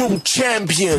new champion.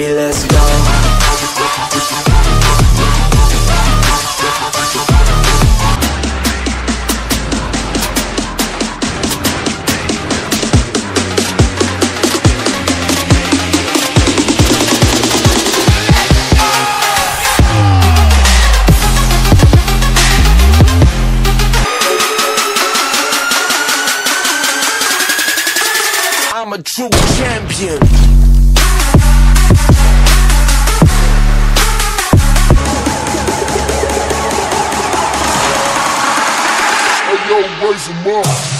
baby, let's go. I'm a true champion. Raise 'em up.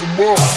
Yo, raise 'em up.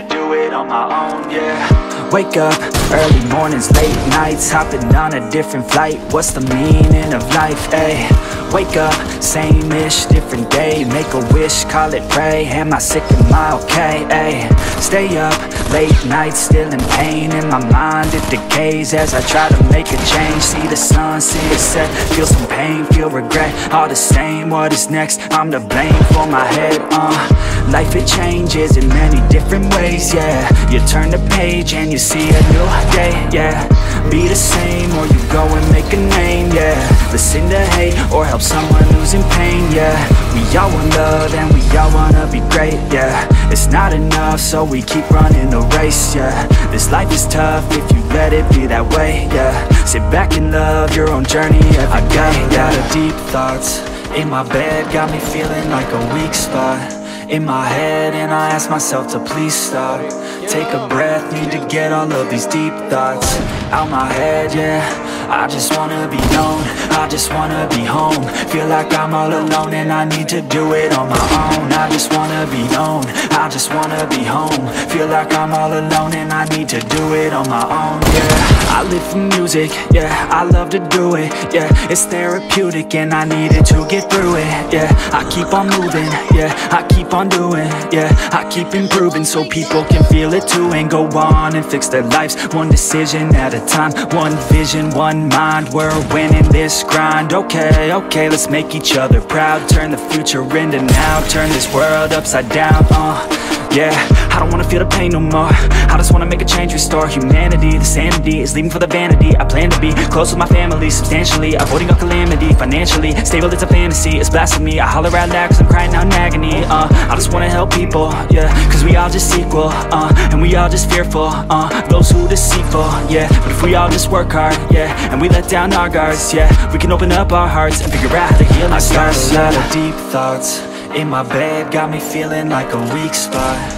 To do it on my own, yeah. Wake up, early mornings, late nights Hopping on a different flight. What's the meaning of life, ayy? Wake up, same-ish, different day. Make a wish, call it pray. Am I sick, am I okay, ayy? Stay up, late nights, still in pain. In my mind, it decays As I try to make a change. See the sun, see it set. Feel some pain, feel regret. All the same, what is next? I'm to blame for my head, uh. Life it changes in many different ways, yeah. You turn the page and you see a new day, yeah. Be the same or you go and make a name, yeah. Listen to hate or help someone who's in pain, yeah. We all want love and we all wanna be great, yeah. It's not enough so we keep running the race, yeah. This life is tough if you let it be that way, yeah. Sit back and love your own journey every yeah Got a lot of deep thoughts in my bed, got me feeling like a weak spot in my head and I ask myself to please stop. Take a breath, need to get all of these deep thoughts out my head, yeah I just wanna be known, I just wanna be home. Feel like I'm all alone and I need to do it on my own. I just wanna be known, I just wanna be home. Feel like I'm all alone and I need to do it on my own, yeah. I live for music, yeah, I love to do it, yeah. It's therapeutic and I need it to get through it, yeah. I keep on moving, yeah, I keep on doing, yeah. I keep improving so people can feel it too And go on and fix their lives, one decision at a time One vision, one mind, we're winning this grind. Okay, okay, let's make each other proud. Turn the future into now, turn this world upside down, uh yeah, I don't wanna feel the pain no more. I just wanna make a change, restore humanity. The sanity is leaving for the vanity I plan to be. Close with my family substantially. Avoiding all calamity financially. Stable, it's a fantasy, it's blasphemy. I holler out loud cause I'm crying out in agony. Uh, I just wanna help people, yeah. Cause we all just equal, uh, and we all just fearful uh, Those who deceitful, yeah. But if we all just work hard, yeah And we let down our guards, yeah We can open up our hearts and figure out how to heal I got a lot of deep thoughts in my bed, got me feeling like a weak spot